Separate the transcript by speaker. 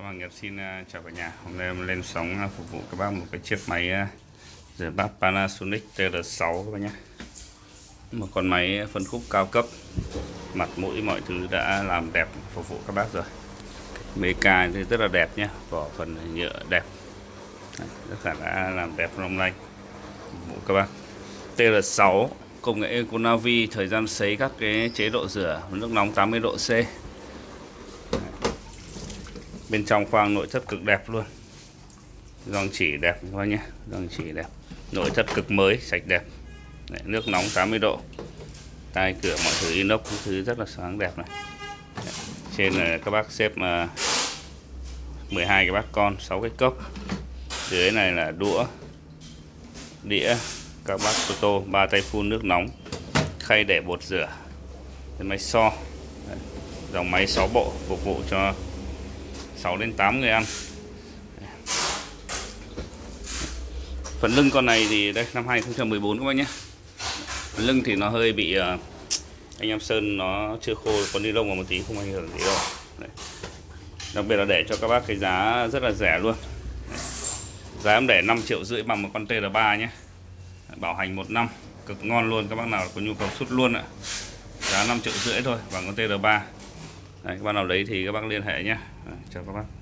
Speaker 1: Sông Hoàng Nghiệp xin à, chào cả nhà. Hôm nay em lên sóng à, phục vụ các bác một cái chiếc máy à, rửa bát Panasonic TR6 các bác nhé. Một con máy phân khúc cao cấp. Mặt mũi mọi thứ đã làm đẹp, phục vụ các bác rồi. Meca thì rất là đẹp nhé. Vỏ phần nhựa đẹp. rất tất cả đã làm đẹp long lanh. Phục vụ các bác. TR6 công nghệ Econavi thời gian sấy các cái chế độ rửa, nước nóng 80 độ C bên trong khoang nội thất cực đẹp luôn. Dòng chỉ đẹp thôi nhé dòng chỉ đẹp. Nội thất cực mới sạch đẹp. Đấy, nước nóng 80 độ. Tay cửa mọi thứ inox thứ rất là sáng đẹp này. Đấy, trên là các bác xếp mà 12 cái bát con 6 cái cốc. Dưới này là đũa đĩa các bác tô tô, ba tay phun nước nóng khay để bột rửa máy so. Đấy, dòng máy 6 bộ phục vụ cho 6 đến 8 người ăn. Phần lưng con này thì đây, năm 2014 các bác nhé. Phần lưng thì nó hơi bị ờ, anh em sơn nó chưa khô còn ni lông vào một tí, không ảnh hưởng gì đâu. Đấy. đặc biệt là để cho các bác cái giá rất là rẻ luôn. Đấy. giá em để 5 triệu rưỡi bằng một con TR3 nhé. Bảo hành một năm, cực ngon luôn, các bác nào có nhu cầu sút luôn ạ. Giá 5 triệu rưỡi thôi bằng con TR3 Đấy, các bác nào lấy thì các bác liên hệ nhé. Chào các bác.